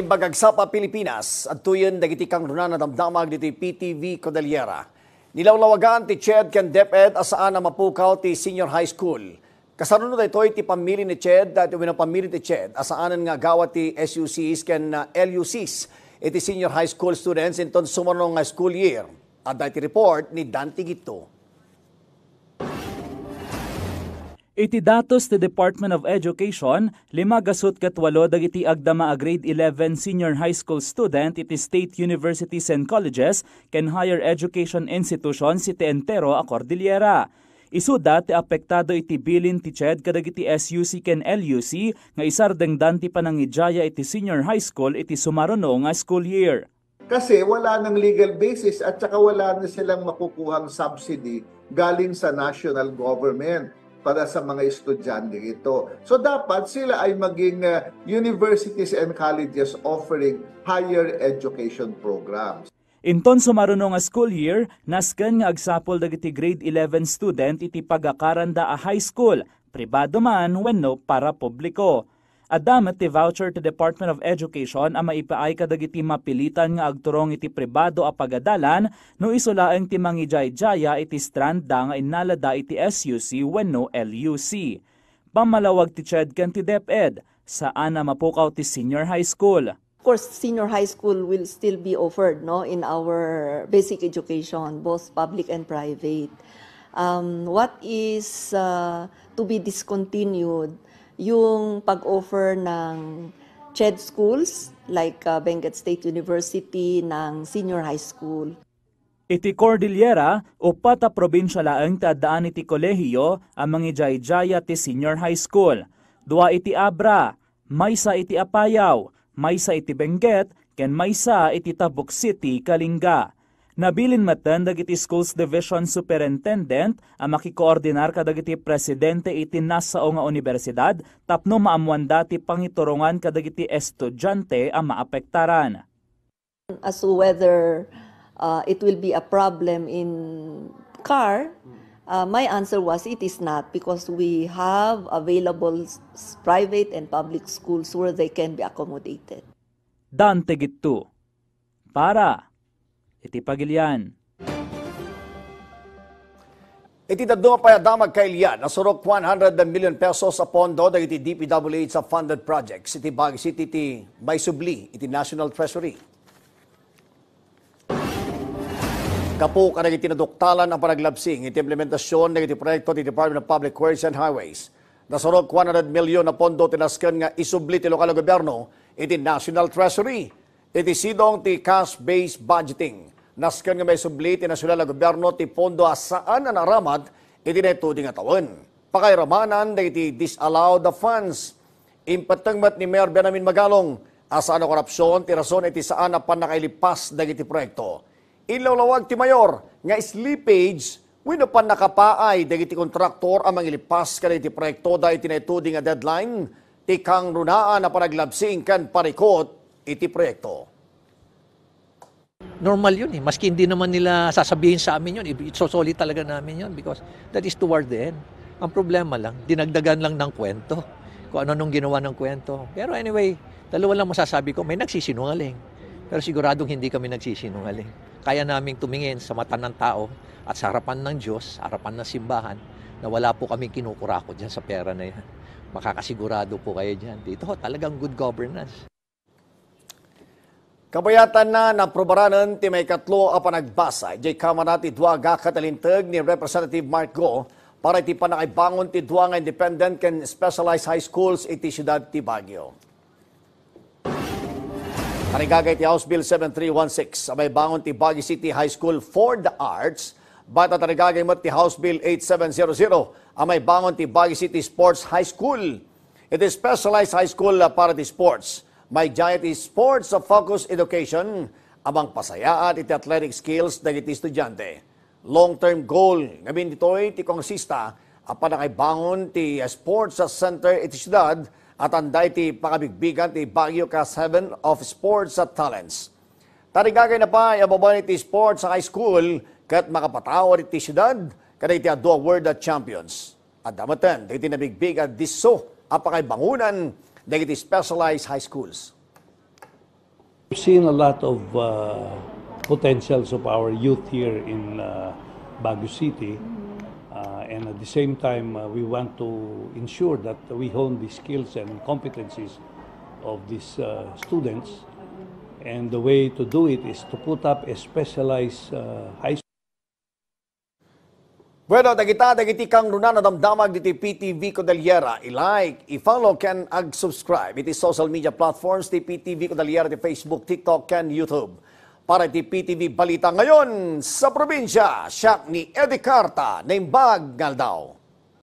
Naimbagag sa pa Pilipinas at tuyon dagiti kang runa na damdamag diti PTV Cordillera. Nilawlawagan ti Ched ken DepEd asaan na mapukaw ti senior high school. Kasarunod ito ti pamili ni Ched at uwin pamili ti Ched asaanan nga gawa ti SUCs ken uh, LUCs iti senior high school students inton sumarong nga school year. At dati report ni Dante Gito. Iti datos ti Department of Education, lima gasut katwalo dagiti agdama a grade 11 senior high school student iti state universities and colleges ken higher education institutions iti entero a Cordillera. Isuda ti apektado iti bilin ti CHED kadagiti SUC ken LUC nga isardeng danti panangijaya iti senior high school iti sumaruno nga school year. Kasi wala ng legal basis at saka wala na silang makukuhang subsidy galing sa national government para sa mga estudyante ito. So dapat sila ay maging uh, universities and colleges offering higher education programs. Inton sumaruno nga school year, nasken nga agsapol dagiti grade 11 student iti pagakaranda a high school, pribado man wenno para publiko. Adamat ti voucher ti Department of Education ang maipaay kadagiti mapilitan nga agturong iti pribado a pagadalan no isulaeng ti mangijay-jaya iti strand da nga inalada iti SUC wenno LUC. Pamalawag ti Ched ken ti DepEd saan na mapukaw ti senior high school. Of course, senior high school will still be offered no in our basic education, both public and private. Um, what is uh, to be discontinued yung pag-offer ng CHED schools like uh, Benguet State University ng senior high school. Iti Cordillera, upat a probinsya laeng tadaan iti kolehiyo ang mga jaya ti senior high school. Dua iti Abra, maysa iti Apayaw, maysa iti Benguet, ken maysa iti Tabuk City, Kalinga. Nabilin matan dagiti Schools Division Superintendent ang makikoordinar kadagiti presidente iti nasao nga universidad tapno maamuan dati pangiturungan kadagiti estudyante ang maapektaran. As to whether uh, it will be a problem in car, uh, my answer was it is not because we have available private and public schools where they can be accommodated. Dante Gitu. Para iti pagilyan. Iti daduma pa damag kailyan, nasurok 100 million pesos sa pondo dagiti DPWH sa funded projects. Iti Baguio City iti may subli, iti National Treasury. Kapo ka iti naduktalan ang panaglabsing iti implementasyon ng iti proyekto ti Department of Public Works and Highways. Nasurok 100 million na pondo tinaskan nga isubli ti lokal gobyerno iti National Treasury. Iti sidong ti cash-based budgeting. Naskan nga may subli ti nasyonal na gobyerno ti pondo asaan na naramad iti neto di nga taon. Pakairamanan da iti disallow the funds. Impatangmat ni Mayor Benjamin Magalong asaan na korupsyon ti rason iti saan na panakailipas da iti proyekto. Ilawlawag ti Mayor nga slippage wino pan nakapaay dagiti kontraktor ang mangilipas kada iti proyekto da iti neto di nga deadline ti kang runaan na panaglabsing kan parikot iti proyekto. Normal yun eh. Maski hindi naman nila sasabihin sa amin yun. Isosoli talaga namin yun because that is toward the end. Ang problema lang, dinagdagan lang ng kwento. Kung ano nung ginawa ng kwento. Pero anyway, dalawa lang masasabi ko, may nagsisinungaling. Pero siguradong hindi kami nagsisinungaling. Kaya naming tumingin sa mata ng tao at sa harapan ng Diyos, harapan ng simbahan, na wala po kami kinukurako dyan sa pera na yan. Makakasigurado po kayo dyan. Dito talagang good governance. Kabayatan na naprobaranan ti may katlo a panagbasa. Jay kamanat ti duwaga katalintag ni Representative Mark Go para iti panakaibangon ti duwa nga independent ken specialized high schools iti siyudad ti Baguio. Panigagay ti House Bill 7316 abay bangon ti Baguio City High School for the Arts bata tanigagay mo ti House Bill 8700 amay bangon ti Baguio City Sports High School. It is specialized high school para ti sports may giant sports of focus education amang pasayaan iti athletic skills dagiti estudyante. Long-term goal ngamin ditoy ti kongresista apan nakaibangon ti sports center iti syudad at anday ti pakabigbigan ti Baguio ka 7 of sports at talents. Tarigagay na pa yababan iti sports sa high school kat makapatawad iti syudad kada iti adwa world champions. At damatan, iti nabigbigan diso apakay bangunan dagiti specialized high schools. We've seen a lot of uh, potentials of our youth here in uh, Baguio City. Uh, and at the same time, uh, we want to ensure that we hone the skills and competencies of these uh, students. And the way to do it is to put up a specialized uh, high Bueno, dagita dagiti kang nuna na damdamag diti PTV Cordillera. I-like, i-follow, can ag-subscribe. Iti social media platforms ti PTV Cordillera, ti Facebook, TikTok, and YouTube. Para ti PTV Balita ngayon sa probinsya, siya ni Eddie Carta, naimbag ngaldaw.